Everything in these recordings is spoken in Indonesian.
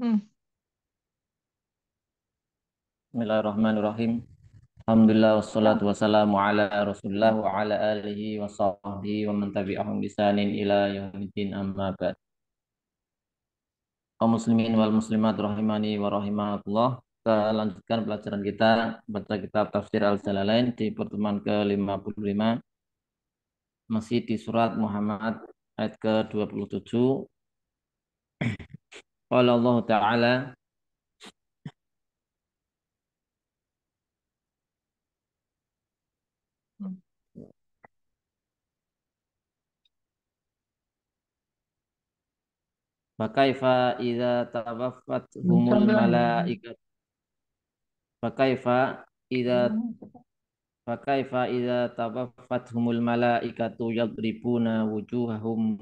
Hmm. Bismillahirrahmanirrahim. Alhamdulillah wassalatu wassalamu ala Rasulillah wa ala alihi wa sahbihi wa man tabi'ahum bisanin ila yaumiddin amma ba'd. Kaum muslimin wal muslimat rahimani wa rahimakumullah. Kita lanjutkan pelajaran kita baca kitab tafsir Al-Jalalain di pertemuan ke-55 masih di surat Muhammad ayat ke-27. Qala Allah Ta'ala Fakaifa idza tawaffatuhumul malaikat Fakaifa idza Fakaifa idza tawaffatuhumul malaikatu yadribuna wujuhahum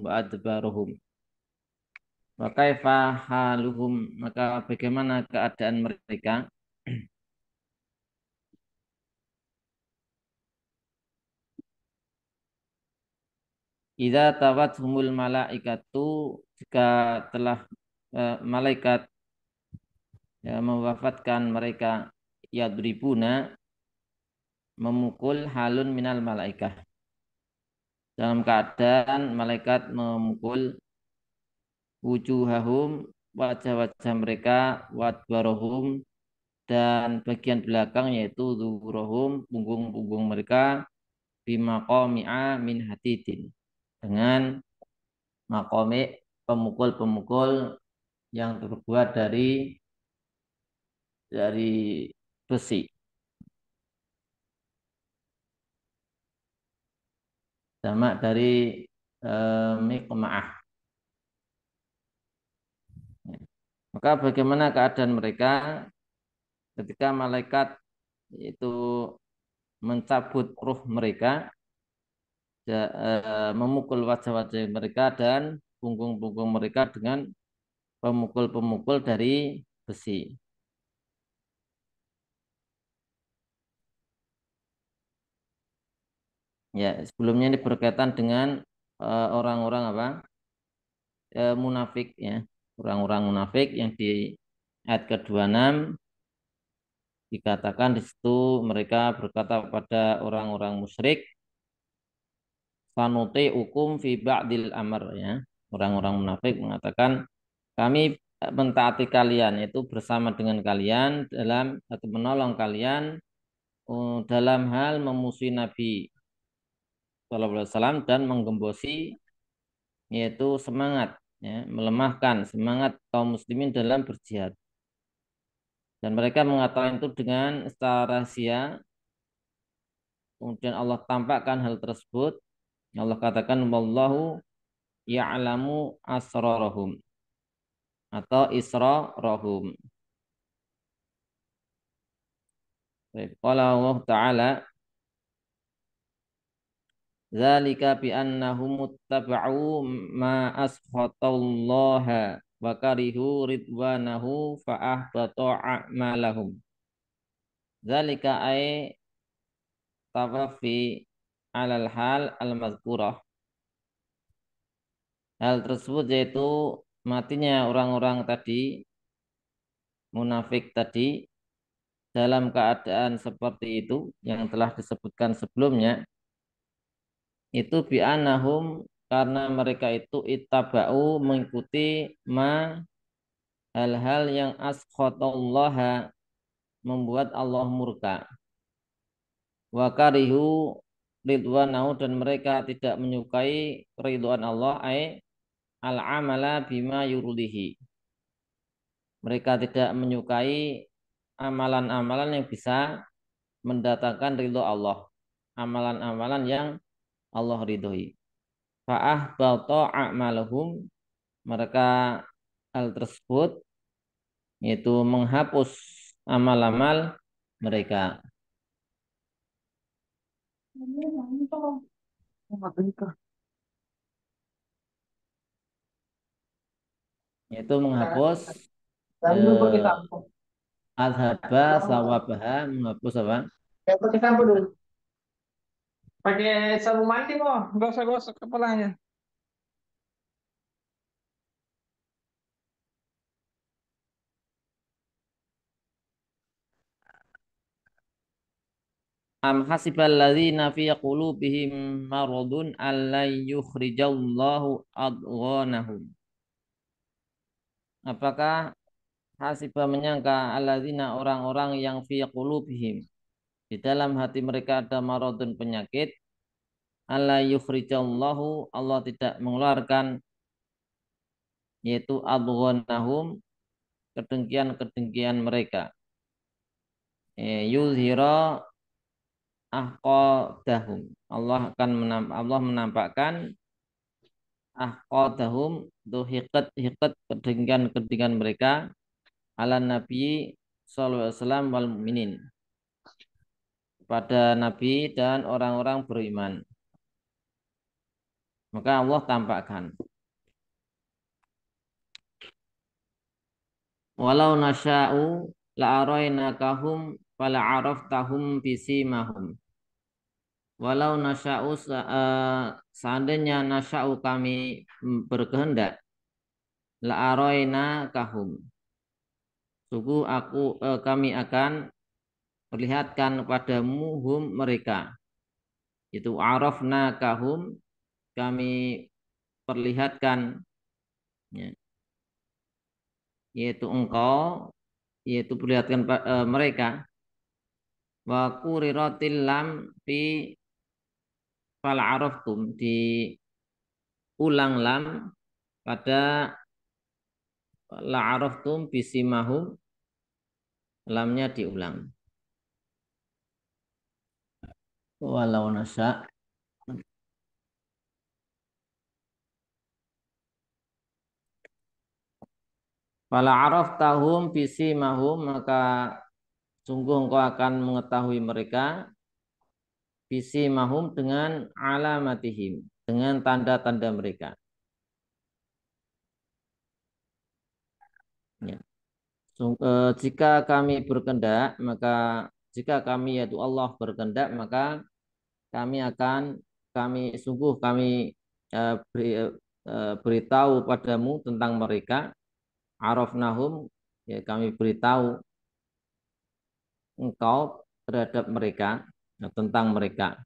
wa haluhum? Maka bagaimana keadaan mereka? Idza tawathumul malaikatu jika telah eh, malaikat ya, mewafatkan mereka yadribuna memukul halun minal malaikah. Dalam keadaan malaikat memukul wujuhahum wajah-wajah mereka wadbarohum dan bagian belakang yaitu zuhurohum punggung-punggung mereka bimaqami'a min hatidin dengan makomik pemukul-pemukul yang terbuat dari dari besi. Sama dari eh, mikma'ah. Maka bagaimana keadaan mereka ketika malaikat itu mencabut ruh mereka Eh, memukul wajah-wajah mereka dan punggung-punggung mereka dengan pemukul-pemukul dari besi. Ya, sebelumnya ini berkaitan dengan eh, orang-orang apa? Uh, munafik ya, orang-orang munafik yang di ayat ke-26 dikatakan di situ mereka berkata kepada orang-orang musyrik sanuti hukum fi ba'dil amr ya. Orang-orang munafik mengatakan kami mentaati kalian itu bersama dengan kalian dalam atau menolong kalian dalam hal memusuhi Nabi Sallallahu Alaihi Wasallam dan menggembosi yaitu semangat ya, melemahkan semangat kaum muslimin dalam berjihad. Dan mereka mengatakan itu dengan secara rahasia. Kemudian Allah tampakkan hal tersebut. Allah katakan wallahu ya'lamu asrarahum atau israrahum. Qala Allah Ta'ala Zalika bi annahum muttaba'u ma askhatallaha wa karihu ridwanahu fa ahbata a'malahum. Zalika ay tawafi alal hal al mazkurah hal tersebut yaitu matinya orang-orang tadi munafik tadi dalam keadaan seperti itu yang telah disebutkan sebelumnya itu bi'anahum karena mereka itu ittaba'u mengikuti ma hal-hal yang askhatallaha membuat Allah murka. Wa karihu ridwanahu dan mereka tidak menyukai ridwan Allah ay al amala bima yurudihi. Mereka tidak menyukai amalan-amalan yang bisa mendatangkan ridho Allah. Amalan-amalan yang Allah ridhoi fa'ah balto a'malahum mereka hal tersebut yaitu menghapus amal-amal mereka Yaitu menghapus eh, adhaba sawabaha menghapus apa? Pakai sampo dulu. Pakai sabun mandi kok, gosok-gosok kepalanya. Am hasibal ladzina fi qulubihim maradun allay yukhrijallahu adghanahum. Apakah hasibah menyangka alladzina orang-orang yang fi qulubihim di dalam hati mereka ada maradun penyakit alla yukhrijallahu Allah tidak mengeluarkan yaitu adghanahum kedengkian-kedengkian mereka. Eh, yuzhira ahqadahum. Allah akan menamp Allah menampakkan ahqadahum itu hiqat hiqat kedengkian-kedengkian mereka ala Nabi sallallahu alaihi wasallam wal mukminin pada Nabi dan orang-orang beriman. Maka Allah tampakkan. Walau nasya'u la'arainakahum fala araftahum bisimahum. Walau nasya'u uh, seandainya nasya'u kami berkehendak la'araina kahum. Sungguh aku uh, kami akan perlihatkan padamu hum mereka. Itu arafna kahum kami perlihatkan ya, yaitu engkau yaitu perlihatkan uh, mereka. Wa kuriratil lam fi fal araftum di ulang lam pada la araftum bisimahum lamnya diulang walau nasa Fala araf tahum bisimahum maka Sungguh engkau akan mengetahui mereka visi mahum dengan alamatihim, dengan tanda-tanda mereka. Ya. Eh, jika kami berkendak, maka jika kami yaitu Allah berkendak, maka kami akan kami sungguh kami uh, beri, uh, beritahu padamu tentang mereka arafnahum ya kami beritahu engkau terhadap mereka tentang mereka.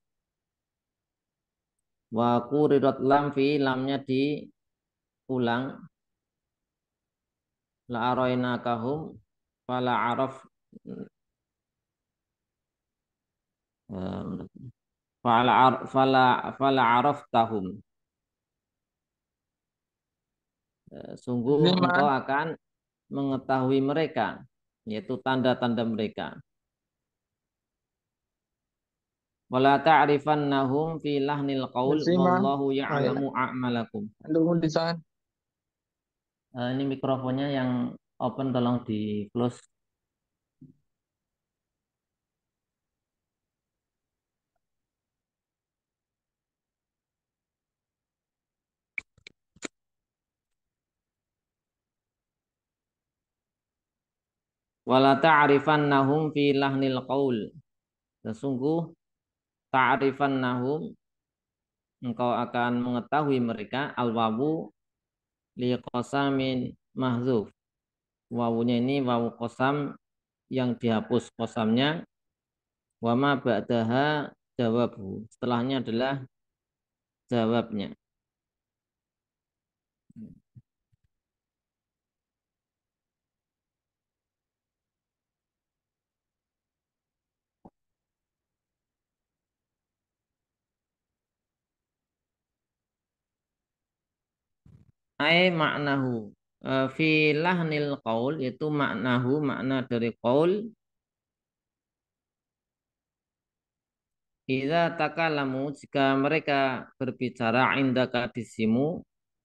Wa kuridat lam fi lamnya diulang la araina kahum fala araf fala fala fala araf tahum sungguh engkau akan mengetahui mereka yaitu tanda-tanda mereka. Wala ta'rifannahum fi lahnil qaul wallahu ya'lamu a'malakum. Uh, ini mikrofonnya yang open tolong di close. Wala ta'rifannahum fi lahnil qaul. Sesungguh ta'rifan nahum engkau akan mengetahui mereka al wawu li qasamin mahzuf. Wawunya ini wawu qasam yang dihapus qasamnya. Wa ma ba'daha jawabu setelahnya adalah jawabnya ai maknahu eh, fi lahnil qaul itu maknahu makna dari qaul Iza takalamu jika mereka berbicara indaka disimu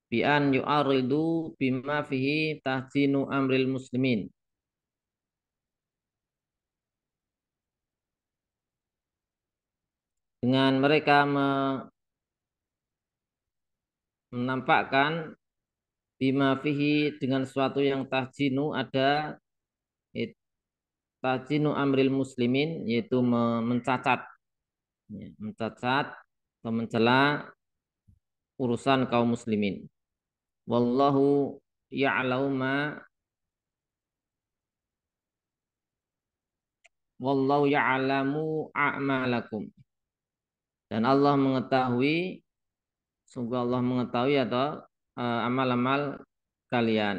bi an yu'aridu bima fihi tahzinu amril muslimin. Dengan mereka menampakkan bima fihi dengan sesuatu yang tahjinu ada tahjinu amril muslimin yaitu mencacat ya, mencacat atau mencela urusan kaum muslimin wallahu ya'lamu ma wallahu ya'lamu a'malakum. Dan Allah mengetahui sungguh Allah mengetahui atau amal-amal kalian.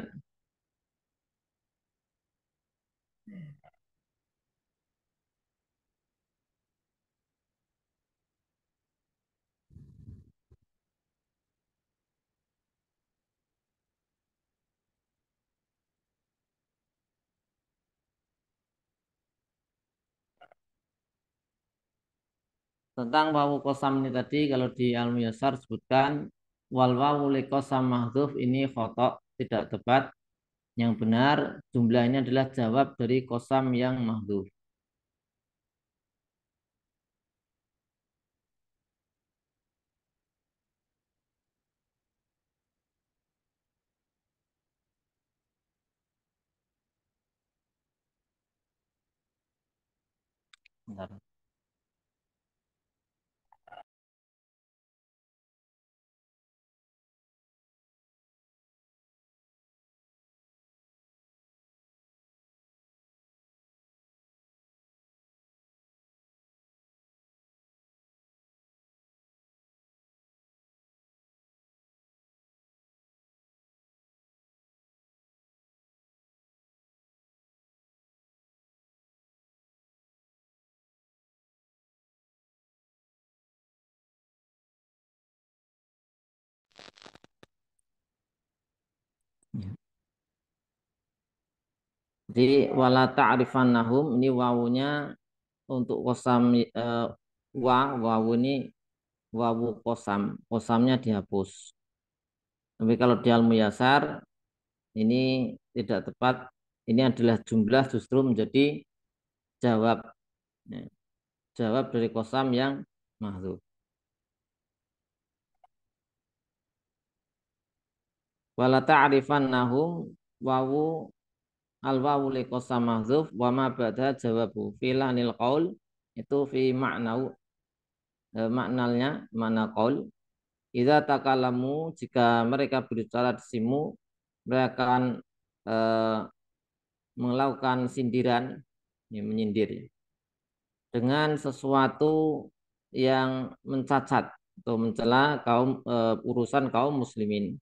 tentang wawu kosam ini tadi kalau di al yasar sebutkan wal wawu li kosam mahdhuf ini khotok tidak tepat yang benar jumlahnya adalah jawab dari kosam yang mahdhuf Bentar. Jadi wala ta'rifannahum ini wawunya untuk kosam uh, wa wawu ini wawu kosam kosamnya dihapus. Tapi kalau di al muyasar ini tidak tepat. Ini adalah jumlah justru menjadi jawab. Ya. Jawab dari kosam yang mahzuf. wala ta'rifannahum wawu al wawu li qasam mahdzuf wa ma ba'da jawabu. Filanil qaul itu fi maknau e, maknalnya mana qaul. Idza takalamu jika mereka berbicara di simu mereka akan e, melakukan sindiran ya, menyindir. Dengan sesuatu yang mencacat atau mencela kaum e, urusan kaum muslimin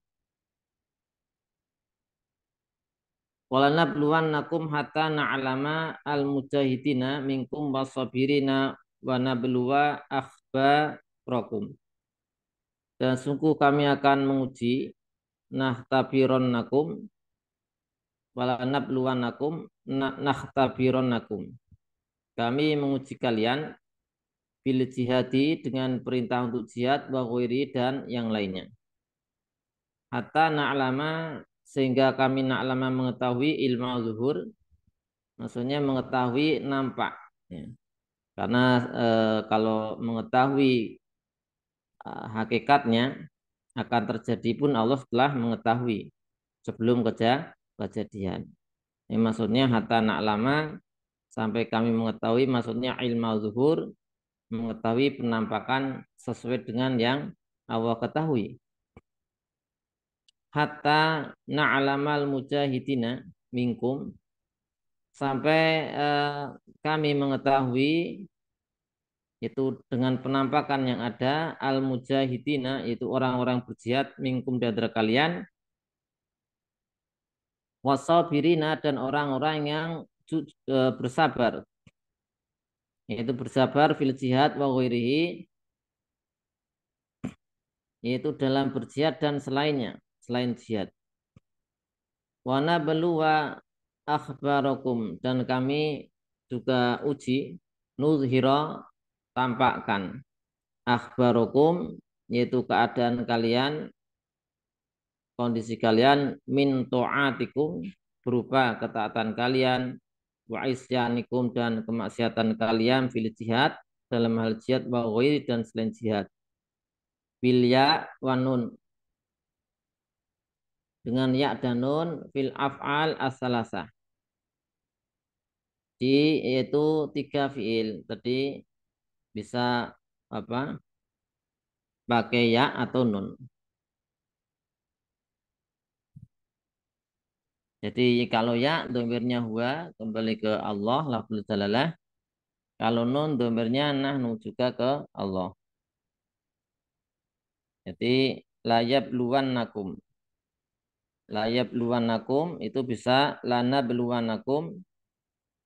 Walanabluwannakum hatta na'lama al-mujahidina minkum wasabirina wa nabluwa akhbarakum. Dan sungguh kami akan menguji nahtabironnakum walanabluwannakum nahtabironnakum. Kami menguji kalian bil jihadi dengan perintah untuk jihad wa dan yang lainnya. Hatta na'lama sehingga kami nak lama mengetahui ilmu zuhur maksudnya mengetahui nampak. Ya. karena e, kalau mengetahui e, hakikatnya akan terjadi pun Allah telah mengetahui sebelum kerja kejadian. Ini maksudnya hatta nak lama sampai kami mengetahui maksudnya ilmu zuhur mengetahui penampakan sesuai dengan yang Allah ketahui hatta na'lamal mujahidina minkum. Sampai eh, kami mengetahui itu dengan penampakan yang ada al mujahidina itu orang-orang berjihad minkum di antara kalian. Wasabirina dan orang-orang yang eh, bersabar. Yaitu bersabar fil jihad wa yaitu dalam berjihad dan selainnya selain jihad. Wana beluwa akhbarakum dan kami juga uji nuzhira tampakkan akhbarakum yaitu keadaan kalian kondisi kalian min ta'atikum berupa ketaatan kalian wa isyanikum dan kemaksiatan kalian fil jihad dalam hal jihad wa dan selain jihad bil ya wa nun dengan ya dan nun fil af'al as-salasah. Di yaitu tiga fiil. Tadi bisa apa? Pakai ya atau nun. Jadi kalau ya domirnya huwa kembali ke Allah lafzul jalalah Kalau nun domirnya nahnu juga ke Allah. Jadi layab nakum. Layab nakum itu bisa lana beluwanakum.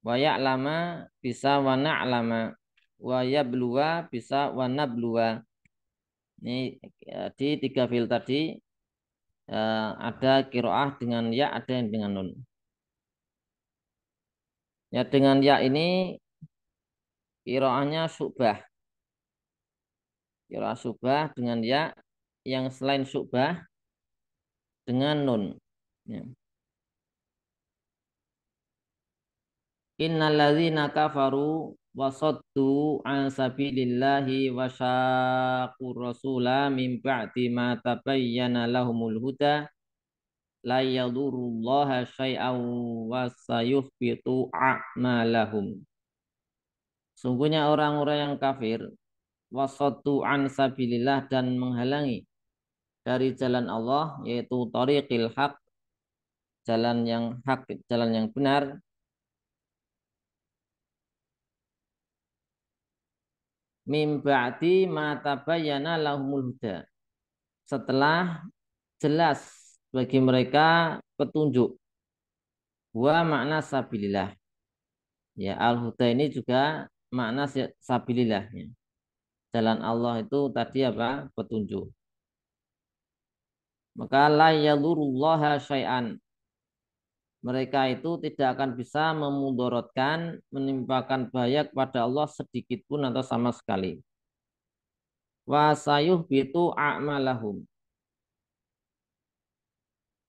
Wayak lama bisa wana lama. Wayab luwa bisa wana beluwa. Ini ya, di tiga fil tadi eh, ada kiroah dengan ya, ada yang dengan nun. Ya dengan ya ini kiroahnya subah. Kiroah subah dengan ya yang selain subah dengan nun. Ya. Innalladzina kafaru wasaddu an sabilillahi wa syaqur rasula min ba'di ma tabayyana lahumul huda la yadurullaha syai'aw wa sayuhbitu a'malahum Sungguhnya orang-orang yang kafir wasaddu an sabilillah dan menghalangi dari jalan Allah yaitu tariqil haq jalan yang hak jalan yang benar mim ba'di ma tabayyana lahumul huda. Setelah jelas bagi mereka petunjuk. Wa makna sabilillah. Ya, al-huda ini juga makna sabilillah. Ya. Jalan Allah itu tadi apa? Petunjuk. Maka la yadurullaha syai'an mereka itu tidak akan bisa memudorotkan, menimpakan bahaya kepada Allah sedikit pun atau sama sekali. Wasayuh bitu a'malahum.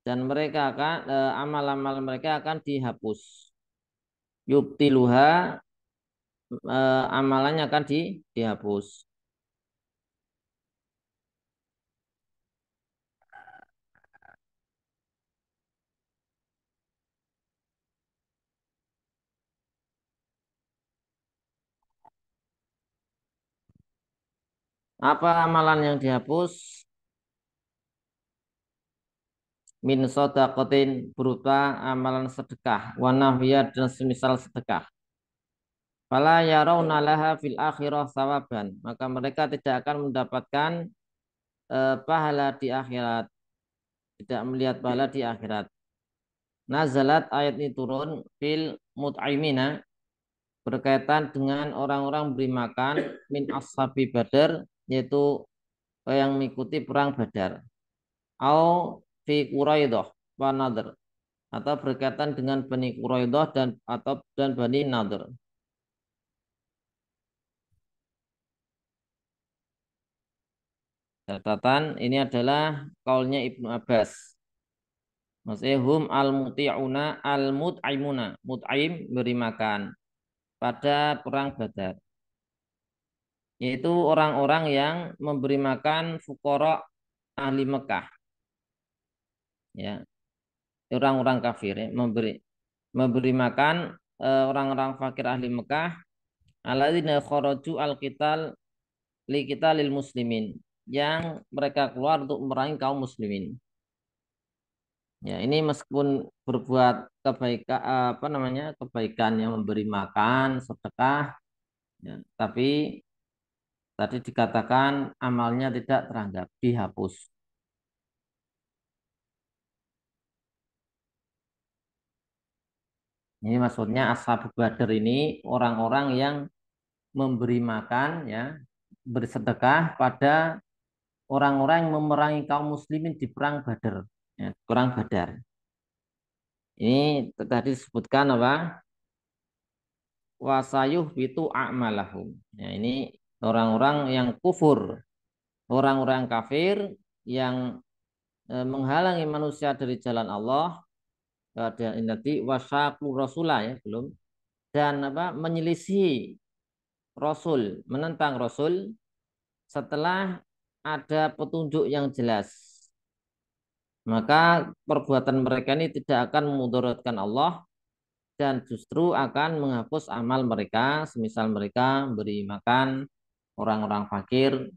Dan mereka akan eh, amal-amal mereka akan dihapus. Yubtiluha eh, amalannya akan di, dihapus. Apa amalan yang dihapus? Min sodakotin berupa amalan sedekah. Wanahwiyah dan semisal sedekah. Fala yarawna laha fil akhirah sawaban. Maka mereka tidak akan mendapatkan eh, pahala di akhirat. Tidak melihat pahala di akhirat. Nazalat ayat ini turun fil mut'aimina berkaitan dengan orang-orang beri makan min ashabi badar yaitu yang mengikuti perang Badar. Au fi Quraidah wa atau berkaitan dengan Bani Quraidah dan atau dan Bani Nadr. Catatan ini adalah kaulnya Ibnu Abbas. Maksudnya hum al muti'una al mut'aimuna. Mut'aim beri makan pada perang Badar yaitu orang-orang yang memberi makan fukoro ahli Mekah. Ya. Orang-orang kafir ya, memberi memberi makan eh, orang-orang fakir ahli Mekah alladzina kharaju al-qital li lil muslimin yang mereka keluar untuk merangi kaum muslimin. Ya, ini meskipun berbuat kebaikan apa namanya? kebaikan yang memberi makan, sedekah ya, tapi Tadi dikatakan amalnya tidak teranggap, dihapus. Ini maksudnya ashab badar ini orang-orang yang memberi makan ya, bersedekah pada orang-orang yang memerangi kaum muslimin di perang Badar, ya, perang Badar. Ini tadi disebutkan apa? Wasayuh itu a'malahum. Ya, ini orang-orang yang kufur, orang-orang kafir yang e, menghalangi manusia dari jalan Allah ada nanti wasaku rasulah ya belum dan apa menyelisih rasul menentang rasul setelah ada petunjuk yang jelas. Maka perbuatan mereka ini tidak akan memudaratkan Allah dan justru akan menghapus amal mereka semisal mereka beri makan orang-orang fakir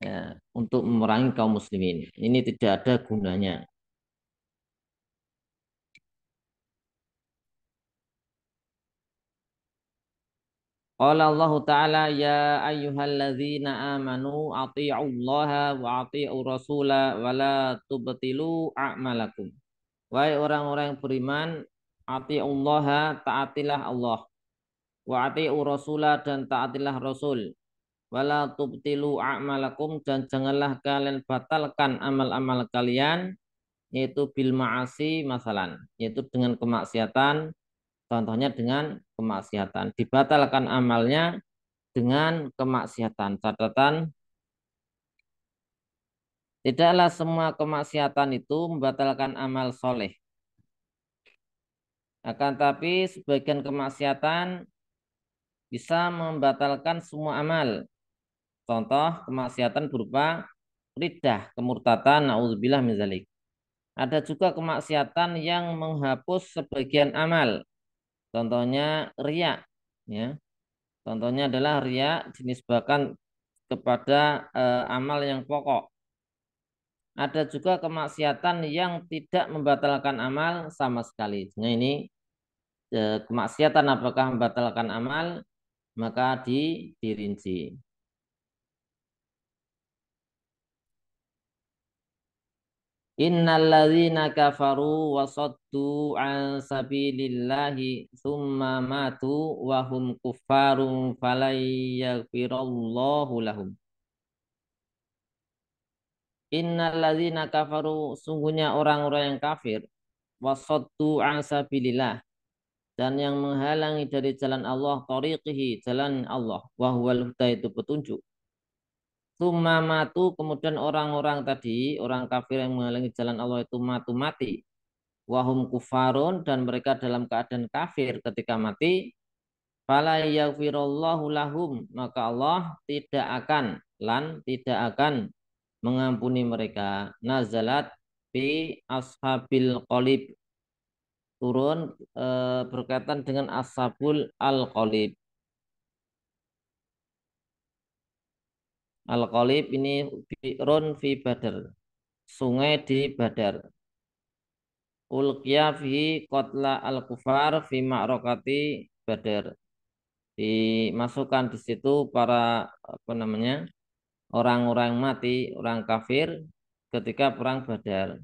ya, untuk memerangi kaum muslimin. Ini tidak ada gunanya. Qala Allah Ta'ala ya ayyuhalladzina amanu ati'ullaha wa ati'u rasula wa la tubtilu a'malakum. Wahai orang-orang yang beriman, ati'ullaha taatilah Allah. Wa ati'u rasula dan taatilah Rasul. Wa la tubtilu a'malakum dan janganlah kalian batalkan amal-amal kalian yaitu bil ma'asi masalan, yaitu dengan kemaksiatan Contohnya dengan kemaksiatan. Dibatalkan amalnya dengan kemaksiatan. Catatan Tidaklah semua kemaksiatan itu membatalkan amal soleh. Akan tapi sebagian kemaksiatan bisa membatalkan semua amal. Contoh kemaksiatan berupa ridah, kemurtatan, na'udzubillah mizalik. Ada juga kemaksiatan yang menghapus sebagian amal. Contohnya riak, ya. Contohnya adalah riak dinisbahkan kepada e, amal yang pokok. Ada juga kemaksiatan yang tidak membatalkan amal sama sekali. Nah ini e, kemaksiatan apakah membatalkan amal maka di, dirinci. Innalladzina kafaru wa an sabilillahi thumma matu wa hum kuffarun falay yaghfirallahu lahum. Innalladzina kafaru sungguhnya orang-orang yang kafir wa an sabilillah dan yang menghalangi dari jalan Allah tariqihi jalan Allah wa huwal itu petunjuk Tumma matu kemudian orang-orang tadi orang kafir yang menghalangi jalan Allah itu matu mati. Wahum kufarun dan mereka dalam keadaan kafir ketika mati. Fala lahum maka Allah tidak akan lan tidak akan mengampuni mereka. Nazalat fi ashabil qalib turun e, berkaitan dengan ashabul al-qalib. Al-Qalib ini bi'run fi Badar. Sungai di Badar. Ulqiya fi kotla al-kufar fi ma'rokati Badar. Dimasukkan di situ para apa namanya orang-orang mati, orang kafir ketika perang Badar.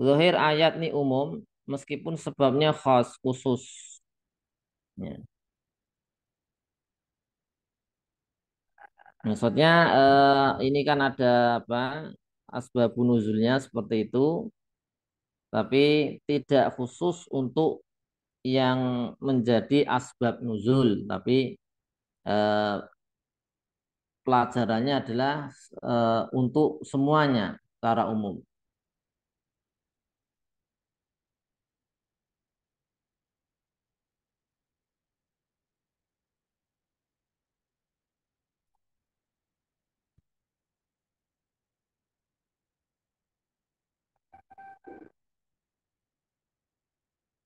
Zahir ayat ini umum meskipun sebabnya khas khusus. Ya. Maksudnya eh, ini kan ada apa asbabun nuzulnya seperti itu, tapi tidak khusus untuk yang menjadi asbab nuzul, tapi eh, pelajarannya adalah eh, untuk semuanya secara umum.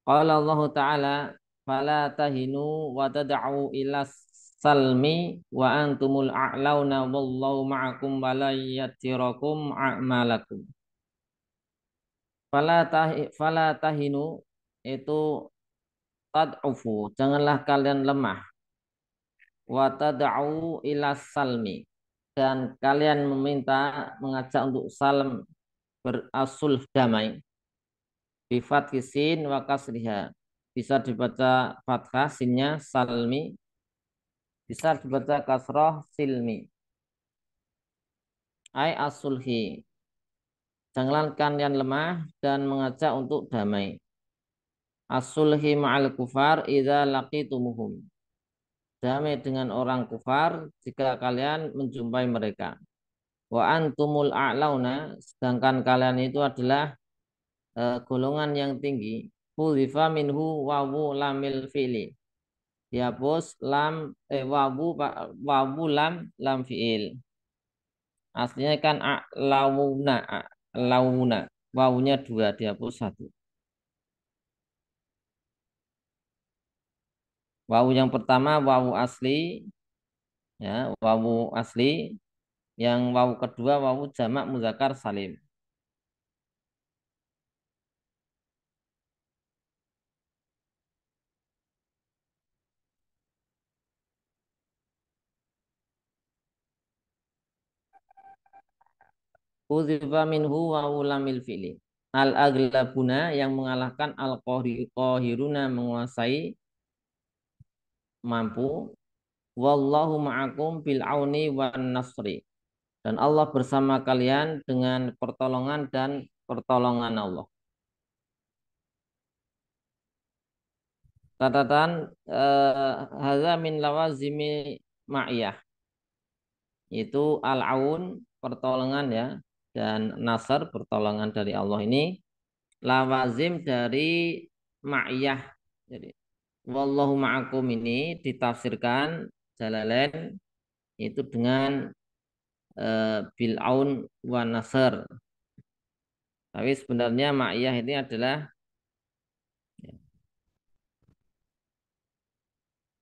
Qala Allah Ta'ala fala tahinu wa tad'u ila salmi wa antumul a'launa wallahu ma'akum wa la yatirakum a'malakum. Fala tahi, fala tahinu itu tad'ufu, janganlah kalian lemah. Wa tad'u ila salmi dan kalian meminta mengajak untuk salam berasul damai Bifat kisin wa kasriha. Bisa dibaca fathah sinnya salmi. Bisa dibaca kasroh silmi. Ay asulhi. Janganlah kalian lemah dan mengajak untuk damai. Asulhi ma'al kufar idza laqitumuhum. Damai dengan orang kufar jika kalian menjumpai mereka. Wa antumul a'launa sedangkan kalian itu adalah uh, golongan yang tinggi. Hudzifa minhu wawu lamil fi'li. Dihapus lam eh wawu wawu lam lam fi'il. Aslinya kan launa launa wawunya dua dihapus satu. Wawu yang pertama wawu asli. Ya wawu asli. Yang wawu kedua wawu jamak muzakkar salim Uzifa minhu wa ulamil fi'li. Al-aglabuna yang mengalahkan al-qahiruna menguasai mampu. Wallahu ma'akum bil auni nasri. Dan Allah bersama kalian dengan pertolongan dan pertolongan Allah. Catatan eh, hadza min lawazimi ma'iyah. Itu al-aun pertolongan ya dan nasar pertolongan dari Allah ini lawazim dari ma'iyah. Jadi wallahu ma'akum ini ditafsirkan Jalalain itu dengan uh, bil aun wa nasar. Tapi sebenarnya ma'iyah ini adalah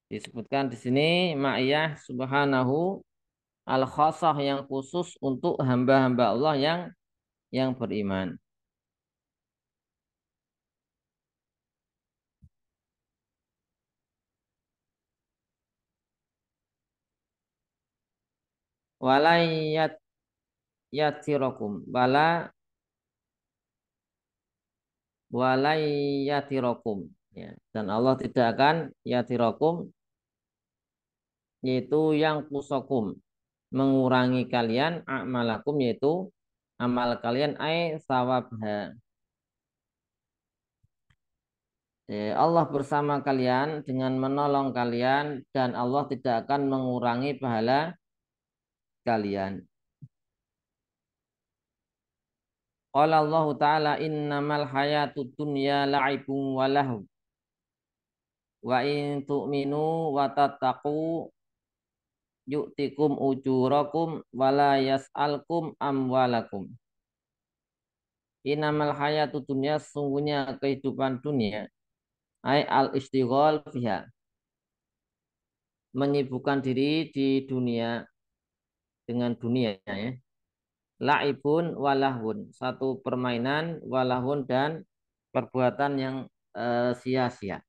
disebutkan di sini ma'iyah subhanahu al khasah yang khusus untuk hamba-hamba Allah yang yang beriman. Walayat yatirakum wala walayatirokum. Ya dan Allah tidak akan yatirakum yaitu yang kusokum mengurangi kalian amalakum yaitu amal kalian ay sawabha. Ya, Allah bersama kalian dengan menolong kalian dan Allah tidak akan mengurangi pahala kalian. Qala Allah Ta'ala innamal hayatud dunya la'ibun wa lahu. Wa in tu'minu wa tattaqu yu'tikum ujurakum wala yas'alkum amwalakum. Inamal hayatu dunia sungguhnya kehidupan dunia ay al istighol fiha. Menyibukkan diri di dunia dengan dunia ya. Laibun walahun satu permainan walahun dan perbuatan yang eh, sia-sia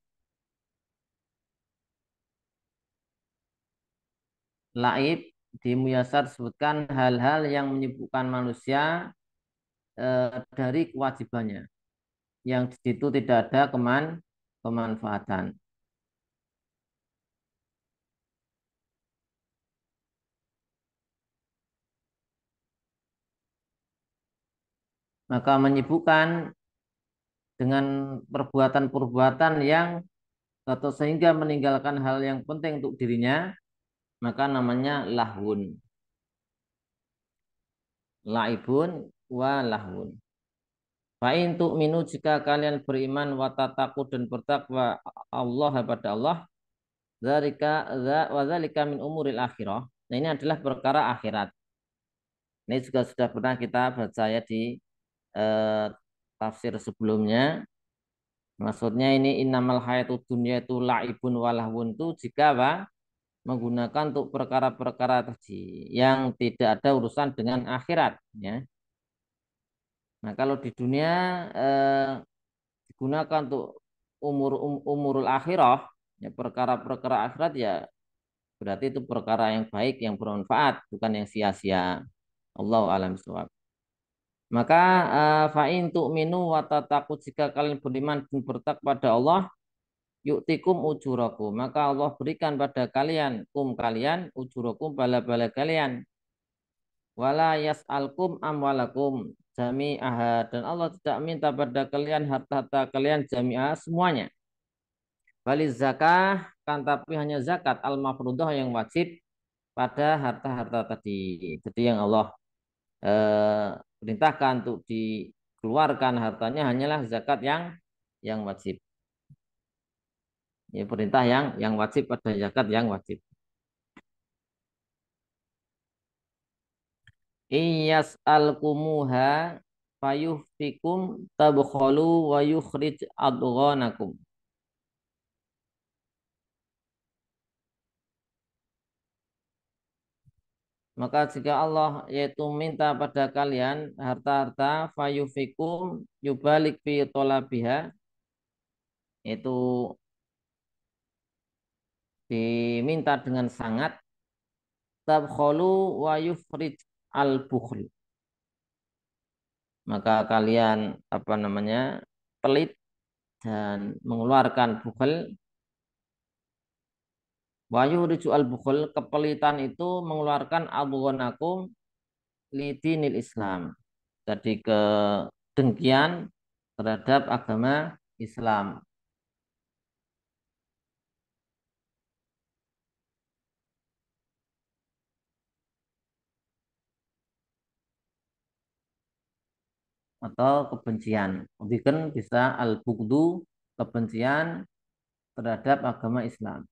laib di Muyasar disebutkan hal-hal yang menyibukkan manusia eh, dari kewajibannya. Yang di situ tidak ada keman, kemanfaatan. Maka menyibukkan dengan perbuatan-perbuatan yang atau sehingga meninggalkan hal yang penting untuk dirinya maka namanya lahun. Laibun wa lahun. Fa'in tu'minu jika kalian beriman wa tataku dan bertakwa Allah pada Allah Zalika wa zalika min umuril akhirah. Nah ini adalah perkara akhirat. Ini juga sudah pernah kita baca ya di eh, tafsir sebelumnya. Maksudnya ini innamal hayatud dunya itu laibun walahun itu jika apa? Menggunakan untuk perkara-perkara tadi yang tidak ada urusan dengan akhirat ya. Nah, kalau di dunia eh, digunakan untuk umur um, umurul akhirah ya perkara-perkara akhirat ya berarti itu perkara yang baik yang bermanfaat bukan yang sia-sia. Allah alam suwab. Maka uh, fa'in tu'minu wa tatakut jika kalian beriman dan bertakwa pada Allah yu'tikum ujurakum. Maka Allah berikan pada kalian, kum kalian, ujurakum bala-bala kalian. Wala yas'alkum amwalakum jami'aha. Dan Allah tidak minta pada kalian harta-harta kalian jami'ah semuanya. Bali zakah kan tapi hanya zakat al-mafrudah yang wajib pada harta-harta tadi. Jadi yang Allah eh, perintahkan untuk dikeluarkan hartanya hanyalah zakat yang yang wajib ya perintah yang yang wajib pada zakat yang wajib. Iyas al-kumuha fayuhfikum tabkhalu wa yukhrij adghanakum. Maka jika Allah yaitu minta pada kalian harta-harta fayufikum yubalik fi tolabiha itu diminta dengan sangat tabkhulu wa yufrij al bukhl maka kalian apa namanya pelit dan mengeluarkan bukhel Wahyu al bukhul kepelitan itu mengeluarkan abghanakum lidinil Islam. Jadi kedengkian terhadap agama Islam. Atau kebencian. Bikin bisa al-bugdu kebencian terhadap agama Islam.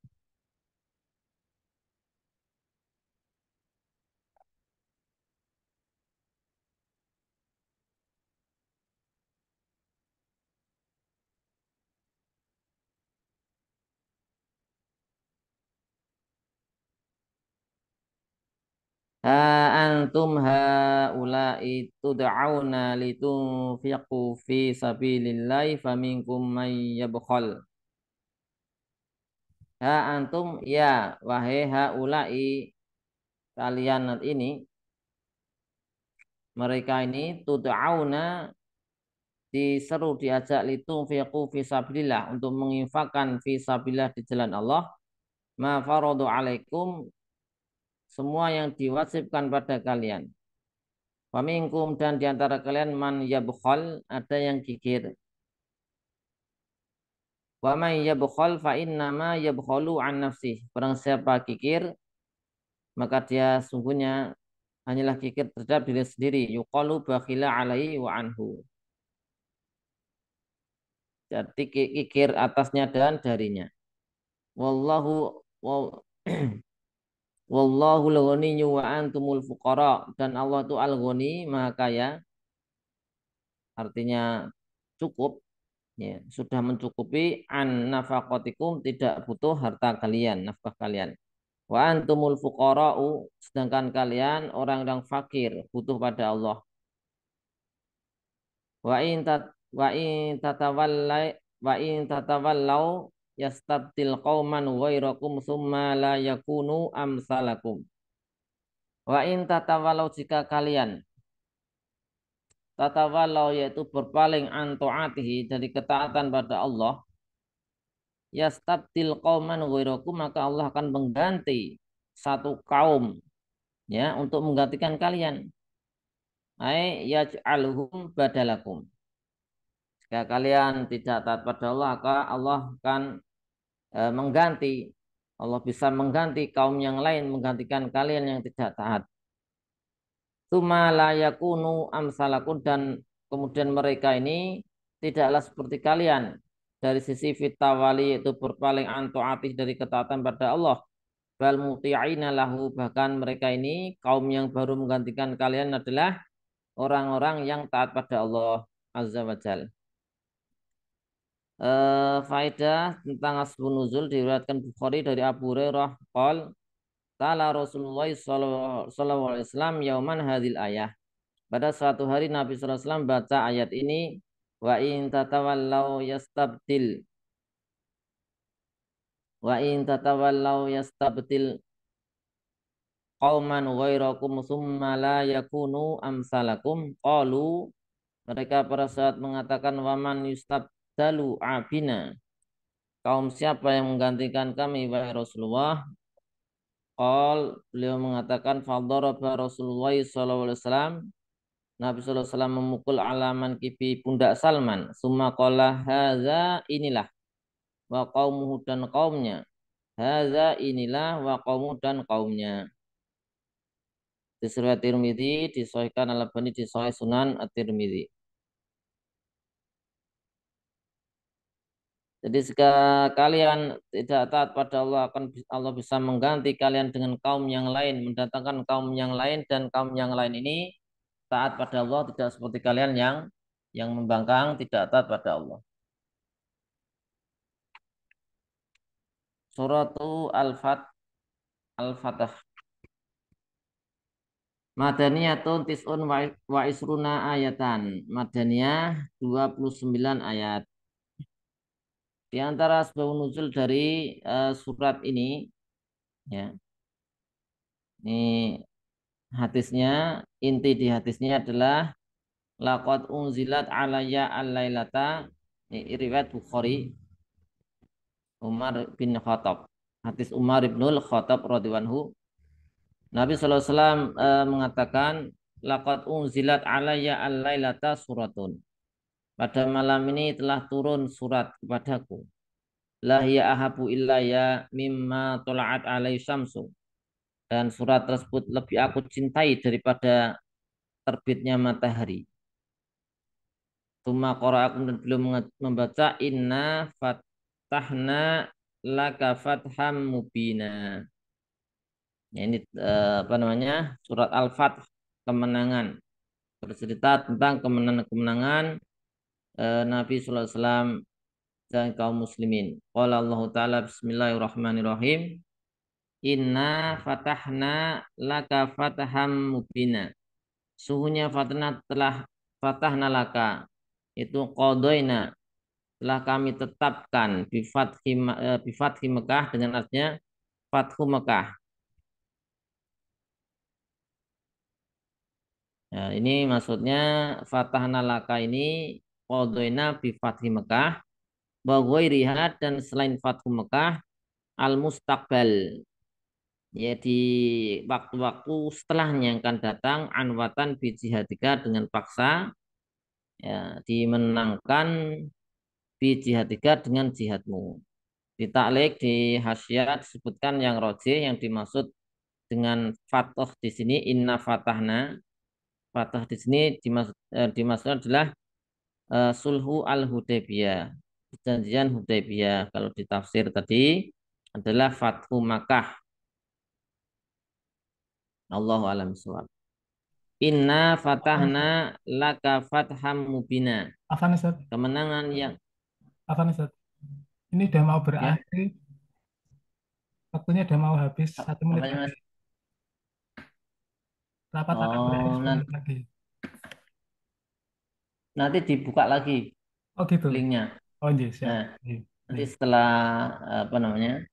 Ha antum haula'i tud'auna litunfiqu fi sabilillahi faminkum may yabkhal. Ha antum ya wahai haula'i kalian ini mereka ini tud'auna diseru diajak litunfiqu fi sabilillah untuk menginfakkan fi sabilillah di jalan Allah ma faradu alaikum semua yang diwajibkan pada kalian. Pamingkum dan di antara kalian man yabkhal ada yang kikir. Wa man yabkhal fa innama yabkhalu an nafsih. Barang siapa kikir maka dia sungguhnya hanyalah kikir terhadap diri sendiri. Yuqalu bakhila alaihi wa anhu. Jadi kikir atasnya dan darinya. Wallahu wall, Wallahu al-ghaniyyu wa antumul fuqara dan Allah itu al-ghani maha kaya. Artinya cukup ya, sudah mencukupi an nafaqatikum tidak butuh harta kalian, nafkah kalian. Wa antumul fuqara'u sedangkan kalian orang-orang fakir butuh pada Allah. Wa in tat wa in tatawallai wa in tatawallau yastabdil qauman ghairakum summa la yakunu amsalakum. Wa in tatawalau jika kalian tatawalau yaitu berpaling antu'atihi dari ketaatan pada Allah yastabdil qauman ghairakum maka Allah akan mengganti satu kaum ya untuk menggantikan kalian. Ai yaj'aluhum badalakum. Jika kalian tidak taat pada Allah, maka Allah akan e, mengganti. Allah bisa mengganti kaum yang lain, menggantikan kalian yang tidak taat. Tuma layakunu amsalakun dan kemudian mereka ini tidaklah seperti kalian dari sisi fitawali itu berpaling antu'atih dari ketaatan pada Allah bal muti'ina lahu bahkan mereka ini kaum yang baru menggantikan kalian adalah orang-orang yang taat pada Allah azza wajalla uh, faedah tentang asbun nuzul diriwayatkan Bukhari dari Abu Hurairah qol Tala Rasulullah sallallahu alaihi wasallam yauman hadil ayah. Pada suatu hari Nabi sallallahu alaihi wasallam baca ayat ini wa in tatawallau yastabdil wa in tatawallau yastabdil qauman ghairakum summa la yakunu amsalakum qalu mereka pada saat mengatakan waman yustab dalu abina. Kaum siapa yang menggantikan kami wahai Rasulullah? Qal beliau mengatakan fadharaba Rasulullah sallallahu alaihi wasallam Nabi sallallahu alaihi memukul alaman kipi pundak Salman. Summa qala hadza inilah wa qaumuhu dan kaumnya. Hadza inilah wa qaumuhu dan kaumnya. Di Surat Tirmidzi disahihkan Al-Albani Sunan At-Tirmidzi. Jadi jika kalian tidak taat pada Allah akan Allah bisa mengganti kalian dengan kaum yang lain, mendatangkan kaum yang lain dan kaum yang lain ini taat pada Allah tidak seperti kalian yang yang membangkang tidak taat pada Allah. Suratu Al-Fat Al-Fatah. Madaniyatun tis'un wa isruna ayatan. Madaniyah 29 ayat. Di antara sebab nuzul dari uh, surat ini ya. Ini hadisnya inti di hadisnya adalah laqad unzilat alayya al-lailata riwayat Bukhari. Umar bin Khattab. Hadis Umar bin Khattab radhiyallahu Nabi SAW e, mengatakan laqad unzilat alayya al-lailata suratun pada malam ini telah turun surat kepadaku la hiya ahabu ya mimma tola'at alai syamsu dan surat tersebut lebih aku cintai daripada terbitnya matahari Tuma aku dan belum membaca inna fatahna laka fatham mubina. Ya, ini eh, apa namanya? Surat Al-Fath kemenangan. Bercerita tentang kemenangan-kemenangan eh, Nabi sallallahu alaihi wasallam dan kaum muslimin. Qala Allah taala bismillahirrahmanirrahim. Inna fatahna laka fatham mubina. Suhunya fatahna telah fatahna laka itu kodoina telah kami tetapkan bifathi, eh, bifathi Mekah dengan artinya Fathu Mekah. Ya, ini maksudnya Fatahna Laka ini Kodoina bifathi Mekah Bagoiriha dan selain Fathu Mekah Al-Mustaqbal ya di waktu-waktu setelahnya yang akan datang anwatan bijihadika dengan paksa ya, dimenangkan di jihad tiga dengan jihadmu. Di taklik di hasyiat disebutkan yang roji yang dimaksud dengan fatah di sini inna fatahna. Fatah di sini dimaksud, eh, dimaksud adalah eh, sulhu al hudaybiyah perjanjian Hudaybiyah. Kalau ditafsir tadi adalah Fathu Makkah. Allahu alam suwab. Inna fatahna laka fatham mubina. Afan Ustaz. Kemenangan yang Afan Ustaz. Ini udah mau berakhir. Ya. Waktunya udah mau habis satu menit? Rapat oh, akan berakhir nanti, lagi. Nanti dibuka lagi. Oh gitu. Linknya. Oh iya, siap. Nah, iya. Nanti setelah apa namanya?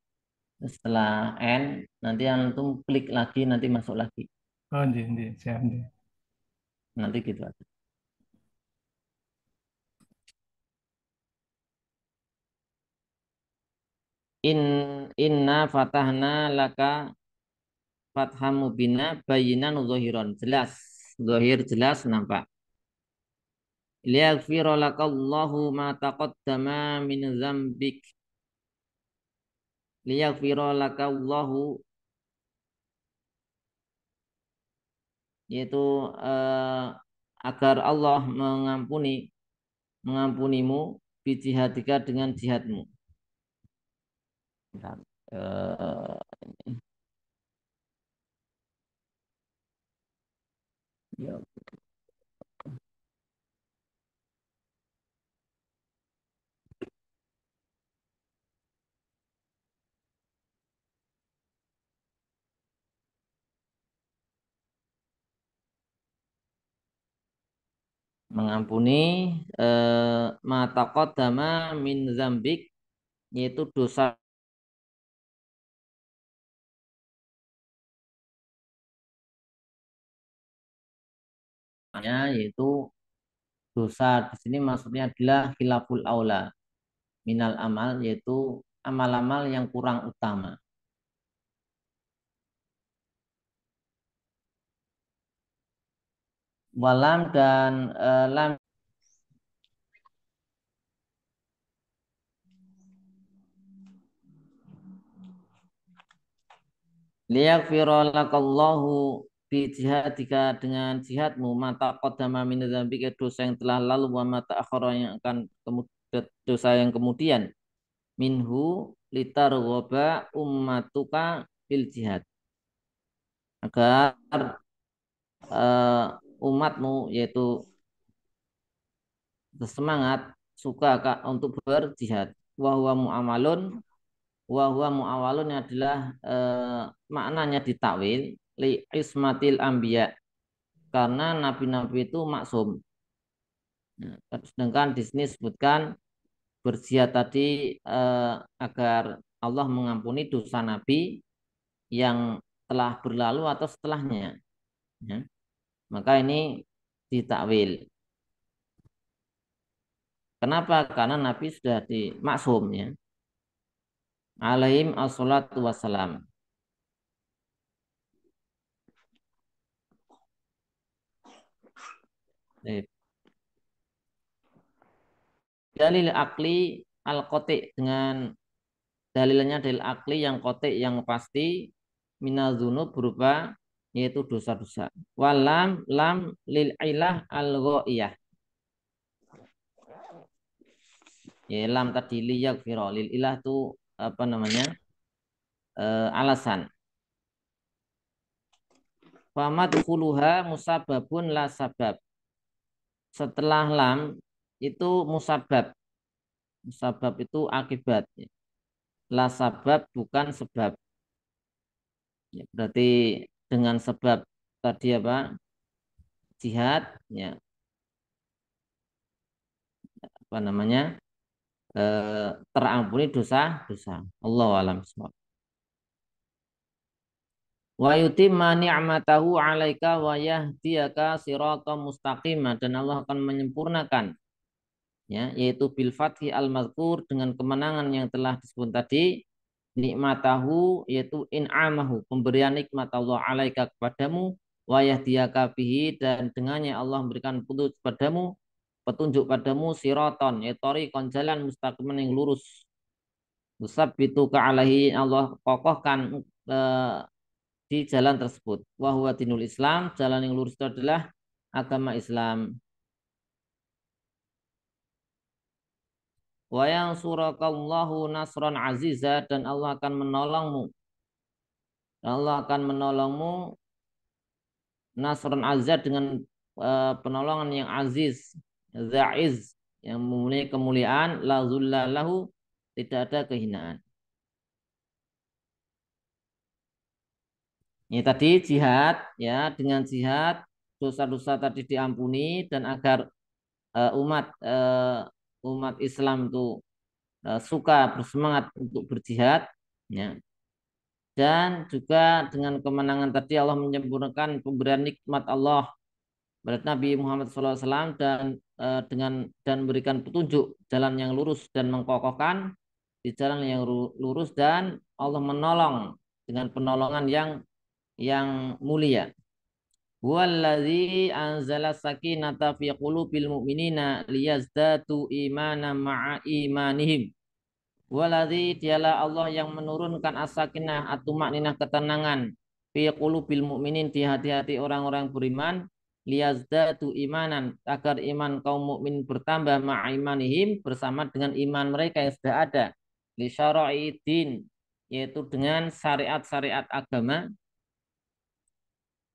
Setelah N, nanti antum klik lagi, nanti masuk lagi. Oh iya, iya, siap. Iya. Nanti gitu aja. In inna fatahna laka fatham mubina bayinan zahiran jelas zahir jelas nampak liyaghfira lakallahu ma taqaddama min dzambik liyaghfira lakallahu yaitu uh, agar Allah mengampuni mengampunimu bijihadika dengan jihadmu. Bentar. Uh, Ya. Mengampuni eh, mata dama min zambik yaitu dosa yaitu dosa di sini maksudnya adalah khilaful aula minal amal yaitu amal-amal yang kurang utama. Walam dan uh, lam. Liyaghfira lakallahu bi jihadika dengan jihadmu mata qaddama min dzambika dosa yang telah lalu wa mata akhara yang akan dosa yang kemudian. Minhu litarghaba ummatuka bil jihad. Agar uh, umatmu yaitu bersemangat suka untuk berjihad. Wahwa mu'amalun. Wahwa mu'awalun adalah e, maknanya ditakwil li ismatil ambiya karena nabi-nabi itu maksum. Nah, sedangkan di sini sebutkan berjihad tadi e, agar Allah mengampuni dosa nabi yang telah berlalu atau setelahnya. Ya. Maka ini ditakwil. Kenapa? Karena Nabi sudah dimaksum ya. Alaihim assalatu wassalam. Dalil akli al dengan dalilnya dalil akli yang kotik yang pasti minazunub berupa yaitu dosa-dosa. Walam lam lil ilah al ghaiyah. Ya, lam tadi liyak firo lil ilah itu apa namanya? E, alasan. Famat kuluha musababun la sabab. Setelah lam itu musabab. Musabab itu akibat. La sabab bukan sebab. Ya, berarti dengan sebab tadi apa? Jihad ya. Apa namanya? Eh, terampuni dosa-dosa. Allah alam semua. Wa yutimma ni'matahu 'alaika wa yahdiyaka sirata mustaqimah dan Allah akan menyempurnakan ya yaitu bil fathi al mazkur dengan kemenangan yang telah disebut tadi nikmatahu yaitu in'amahu pemberian nikmat Allah alaika kepadamu wa yahdiyaka bihi dan dengannya Allah memberikan petunjuk padamu petunjuk padamu siraton yaitu jalan mustaqiman yang lurus. Itu ke alaihi Allah kokohkan eh, di jalan tersebut. Wa dinul Islam jalan yang lurus itu adalah agama Islam wa yang surakallahu nasran aziza dan Allah akan menolongmu. Allah akan menolongmu nasran aziza dengan uh, penolongan yang aziz, za'iz, yang mempunyai kemuliaan, la lahu, tidak ada kehinaan. Ini tadi jihad ya dengan jihad dosa-dosa tadi diampuni dan agar uh, umat uh, umat Islam itu uh, suka bersemangat untuk berjihad ya. Dan juga dengan kemenangan tadi Allah menyempurnakan pemberian nikmat Allah kepada Nabi Muhammad SAW dan uh, dengan dan memberikan petunjuk jalan yang lurus dan mengkokohkan di jalan yang lurus dan Allah menolong dengan penolongan yang yang mulia Huwallazi anzala sakinata fi qulubil mu'minina liyazdatu imana ma'a imanihim. Waladzi dialah Allah yang menurunkan as-sakinah atau makninah ketenangan fi qulubil mu'minin di hati-hati orang-orang beriman liyazdatu imanan agar iman kaum mukmin bertambah ma'a imanihim bersama dengan iman mereka yang sudah ada li syara'i din yaitu dengan syariat-syariat agama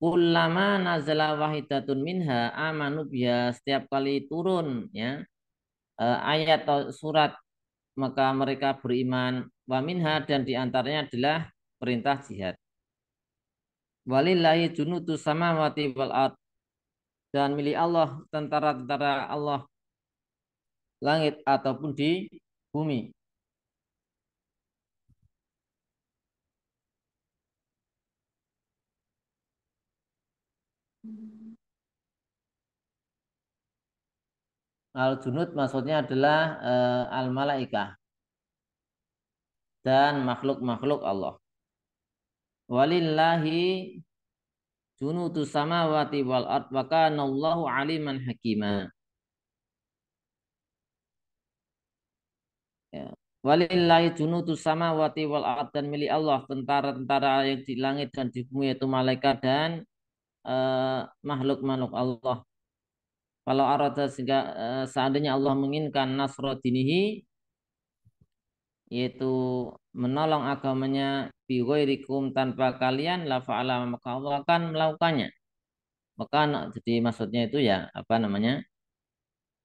Ulama nazala wahidatun minha amanu biha setiap kali turun ya eh, ayat atau surat maka mereka beriman wa minha dan di antaranya adalah perintah jihad. Walillahi junutu samawati wal ard dan milik Allah tentara-tentara Allah langit ataupun di bumi. Al-junud maksudnya adalah uh, al-malaikah dan makhluk-makhluk Allah. Walillahi junudu samawati wal ard wa kana Allahu aliman hakima. Ya. Walillahi junudu samawati wal ard dan milik Allah tentara-tentara yang di langit dan di bumi yaitu malaikat dan uh, makhluk-makhluk Allah. Kalau sehingga uh, seandainya Allah menginginkan nasro dinihi yaitu menolong agamanya bi tanpa kalian la fa'ala maka Allah akan melakukannya. Maka jadi maksudnya itu ya apa namanya?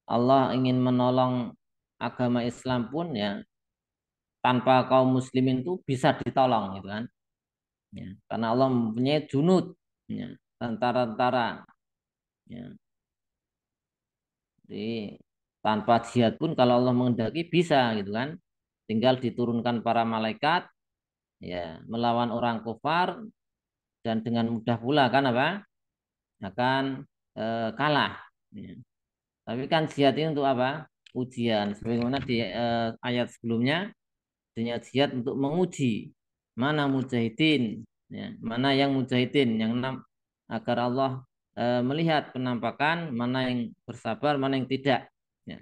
Allah ingin menolong agama Islam pun ya tanpa kaum muslimin itu bisa ditolong gitu kan. Ya, karena Allah mempunyai junud ya, tentara-tentara ya, jadi tanpa jihad pun kalau Allah mengendaki bisa gitu kan. Tinggal diturunkan para malaikat ya melawan orang kufar dan dengan mudah pula kan apa? akan e, kalah. Ya. Tapi kan jihad ini untuk apa? ujian. Sebagaimana di uh, ayat sebelumnya, adanya jihad untuk menguji mana mujahidin, ya, mana yang mujahidin, yang enam agar Allah uh, melihat penampakan mana yang bersabar, mana yang tidak. Ya.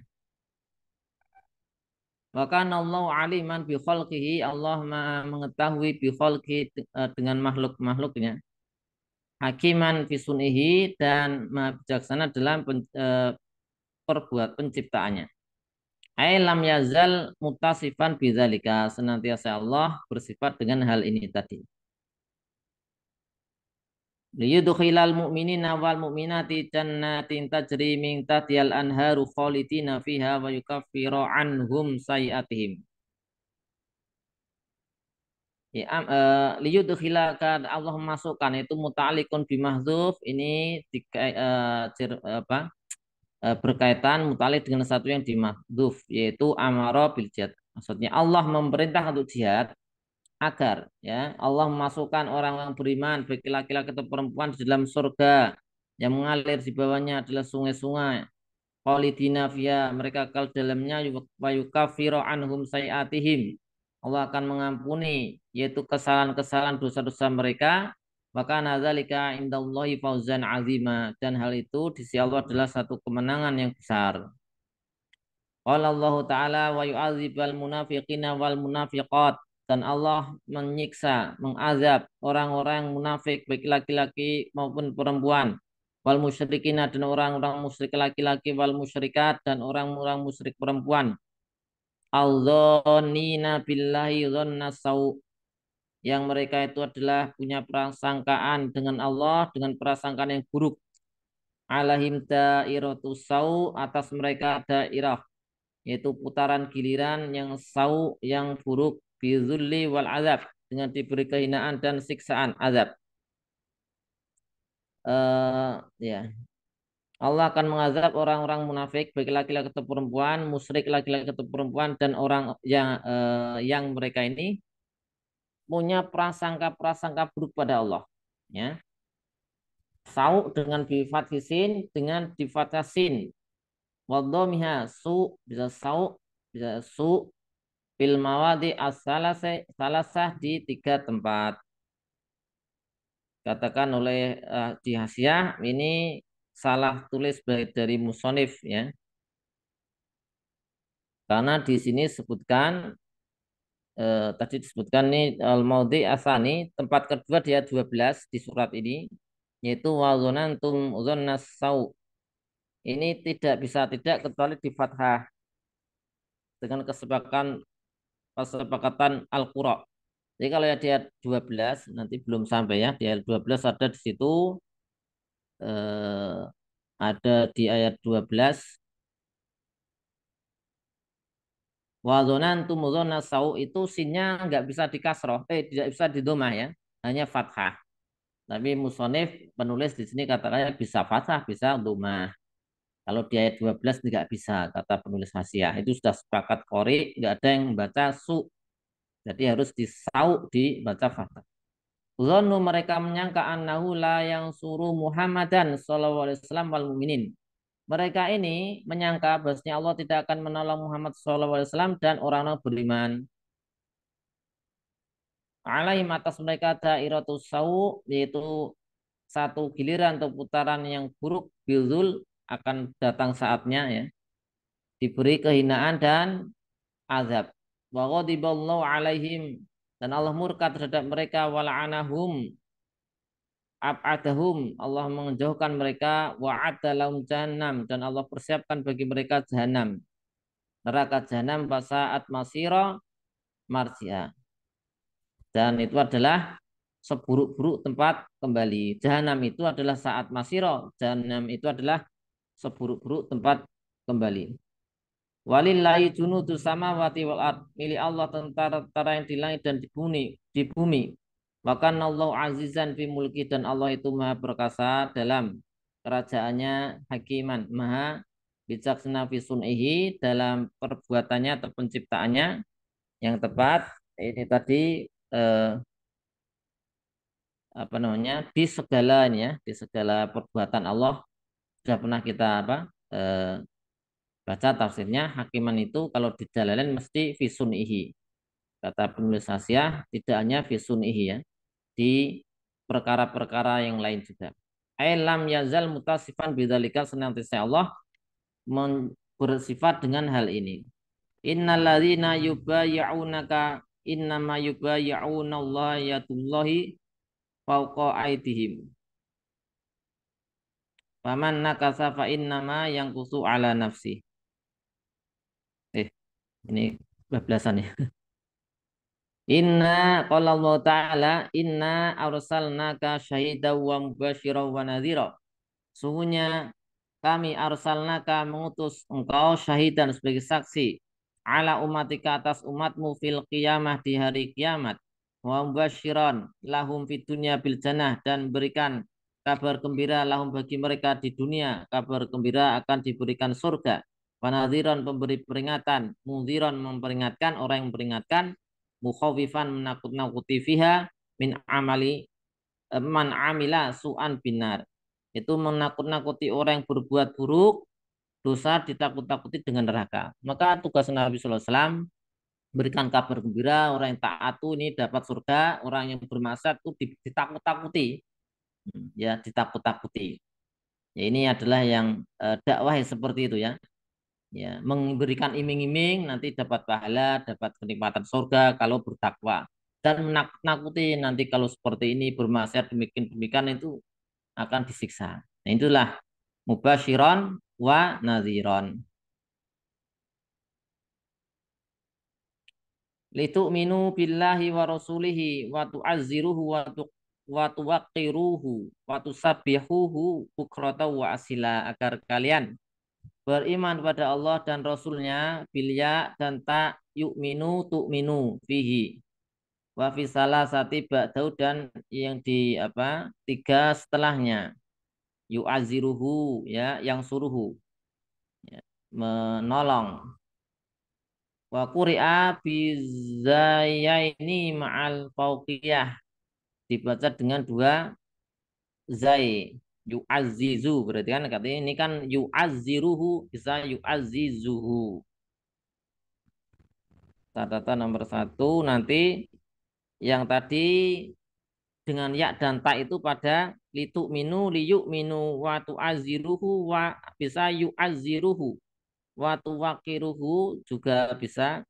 Bahkan Allah aliman bi khalqihi, Allah mengetahui bi uh, dengan makhluk-makhluknya. Hakiman fi sunihi dan maha bijaksana dalam pen, uh, perbuat penciptaannya. Ailam yazal mutasifan bidzalika senantiasa Allah bersifat dengan hal ini tadi. Liyudkhilal mu'minina wal mu'minati jannatin tajri min tahtihal anharu khalidina fiha wa yukaffiru anhum sayiatihim. Ya, uh, liyudkhilakan Allah masukkan itu muta'alikun bimahdzuf ini di, uh, apa Eh, berkaitan mutalik dengan satu yang dimahduf yaitu amaro bil jihad. Maksudnya Allah memerintah untuk jihad agar ya. Allah memasukkan orang-orang beriman baik laki-laki atau perempuan di dalam surga. Yang mengalir di bawahnya adalah sungai-sungai. Khalidina fiha. Mereka kal dalamnya wa yukaffiru anhum sayiatihim. Allah akan mengampuni yaitu kesalahan-kesalahan dosa-dosa mereka. Maka nazalika indallahi fauzan azima. Dan hal itu di sisi Allah adalah satu kemenangan yang besar. Allah Ta'ala wa yu'adzibal munafiqina wal munafiqat dan Allah menyiksa, mengazab orang-orang munafik baik laki-laki maupun perempuan. Wal musyrikina dan orang-orang musyrik laki-laki wal musyrikat dan orang-orang musyrik perempuan. Al-dhannina billahi dhanna yang mereka itu adalah punya prasangkaan dengan Allah dengan prasangkaan yang buruk. Alahim dairatu sau atas mereka dairah yaitu putaran giliran yang sau yang buruk bizulli wal azab dengan diberi kehinaan dan siksaan azab uh, ya Allah akan mengazab orang-orang munafik baik laki-laki atau perempuan, musyrik laki-laki atau perempuan dan orang yang uh, yang mereka ini punya prasangka-prasangka buruk pada Allah. Ya. Sau dengan bifat sin dengan bifat sin. Wadomiha su bisa sau bisa su fil mawadi di tiga tempat. Katakan oleh uh, di hasiah ini salah tulis dari musonif ya. Karena di sini sebutkan eh, tadi disebutkan nih al-maudi asani tempat kedua dia 12 di surat ini yaitu wazonantum zonnas sau ini tidak bisa tidak kecuali di fathah dengan kesepakatan kesepakatan al-qura jadi kalau ya dia 12 nanti belum sampai ya di ayat 12 ada di situ eh, ada di ayat 12 Wadzonan tumudona sau itu sinnya nggak bisa dikasroh, eh tidak bisa didomah ya, hanya fathah. Tapi musonif penulis di sini katakannya bisa fathah, bisa domah. Kalau di ayat 12 tidak bisa, kata penulis hasiah. Itu sudah sepakat kori, nggak ada yang membaca su. Jadi harus disau dibaca fathah. Zonu mereka menyangka annahu la yang suruh Muhammadan sallallahu alaihi wasallam wal mu'minin mereka ini menyangka bahwasanya Allah tidak akan menolong Muhammad SAW dan orang-orang beriman. Alaihim atas mereka dairatus sau yaitu satu giliran atau putaran yang buruk bilzul akan datang saatnya ya. Diberi kehinaan dan azab. Wa ghadiballahu alaihim. Dan Allah murka terhadap mereka. Wala'anahum. Ab'adahum. Allah menjauhkan mereka. Wa'adda lahum jahannam. Dan Allah persiapkan bagi mereka jahannam. Neraka jahannam basaat masira marji'a. Dan itu adalah seburuk-buruk tempat kembali. Jahanam itu adalah saat masiro jahanam itu adalah seburuk-buruk tempat kembali. Walillahi junudu samawati wal ard. Milik Allah tentara-tentara yang di langit dan di bumi di bumi. Bahkan Allah azizan fi mulki. Dan Allah itu maha perkasa dalam kerajaannya hakiman maha bijaksana fi sun'ihi dalam perbuatannya atau penciptaannya yang tepat. Ini tadi eh, apa namanya di segala ini ya di segala perbuatan Allah sudah pernah kita apa eh, Baca tafsirnya hakiman itu kalau di mesti fisunihi. Kata penulis Asia tidak hanya fisunihi ya. Di perkara-perkara yang lain juga. Ailam yazal mutasifan bidzalika senantiasa Allah bersifat dengan hal ini. Innalladzina yubayyi'unaka innama yubayyi'una Allah yatullahi fauqa aidihim. Faman nakasa fa innama yang kusu ala nafsi. Eh, ini bablasan ya. Inna qala Allah Ta'ala inna arsalnaka syahidan wa mubasyiran wa nadhira. Sungguhnya kami arsalnaka mengutus engkau syahidan sebagai saksi ala umatika atas umatmu fil qiyamah di hari kiamat wa mubasyiran lahum fid dunya bil jannah dan berikan kabar gembira lahum bagi mereka di dunia. Kabar gembira akan diberikan surga. Panadiran pemberi peringatan, mudhiran memperingatkan, orang yang memperingatkan, mukhawifan menakut-nakuti fiha. Min amali eh, man amila su'an binar. Itu menakut-nakuti orang yang berbuat buruk, dosa ditakut-takuti dengan neraka. Maka tugas Nabi Sallallahu Alaihi berikan kabar gembira. Orang yang taat ini dapat surga, orang yang bermaksud itu ditakut-takuti. Hmm, ya, ditakut-takuti. Ya, ini adalah yang eh, dakwah seperti itu ya. Ya memberikan iming-iming nanti dapat pahala dapat kenikmatan surga kalau bertakwa dan menakut-nakuti nanti kalau seperti ini bermaksiat demikian demikian itu akan disiksa. Nah itulah mubashiron wa nadhiron litu'minu billahi wa rasulihi wa tu'azziruhu wa tu wa tuwaqiruhu wa tusabbihuhu bukrata wa asila agar kalian beriman pada Allah dan Rasulnya bilya dan tak yu'minu tu'minu fihi. Wa fi salasati ba'dau dan yang di apa tiga setelahnya. Yu'aziruhu ya yang suruhu ya, menolong. Wa quri'a bi zayaini ma'al fauqiyah dibaca dengan dua zai yu'azzizu. Berarti kan katanya ini kan yu'azziruhu bisa yu'azzizuhu. Catatan nomor satu nanti yang tadi dengan ya dan ta itu pada litu minu liyuk minu wa tu'azziruhu wa bisa yu'azziruhu. Wa tuwakiruhu juga bisa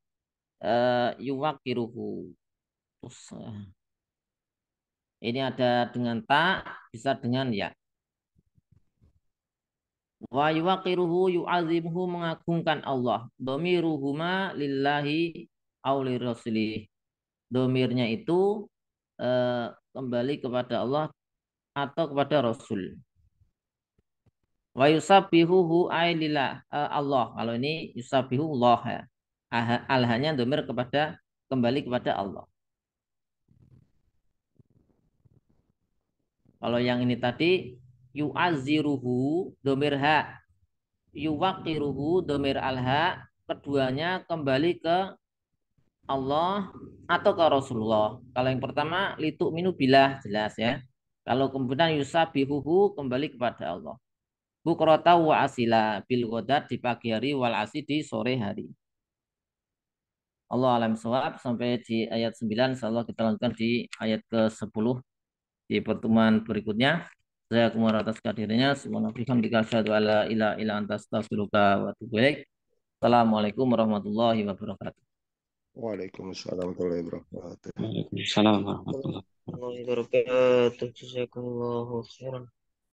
uh, yuwakiruhu. Terus uh, ini ada dengan ta bisa dengan ya Wa yuwaqiruhu yu'azimuhu mengagungkan Allah. Domiruhuma lillahi awli rasulih. Domirnya itu eh, kembali kepada Allah atau kepada Rasul. Wa yusabbihuhu ailillah eh, Allah. Kalau ini yusabbihu Allah ya. Alhanya domir kepada kembali kepada Allah. Kalau yang ini tadi yu'azziruhu domir ha. Yuwaqiruhu domir alha keduanya kembali ke Allah atau ke Rasulullah. Kalau yang pertama litu minu bilah jelas ya. Kalau kemudian yusabihuhu kembali kepada Allah. Bukrota wa asila bil di pagi hari wal asi di sore hari. Allah alam suhab sampai di ayat 9 insyaallah kita lanjutkan di ayat ke-10 di pertemuan berikutnya Jazakumullah atas kehadirannya. Semoga bihamdika asyhadu alla ilaha illa anta astaghfiruka wa. Assalamualaikum warahmatullahi wabarakatuh. Waalaikumsalam warahmatullahi wabarakatuh. Waalaikumsalam warahmatullahi wabarakatuh. wabarakatuh. Jazakumullahu khairan.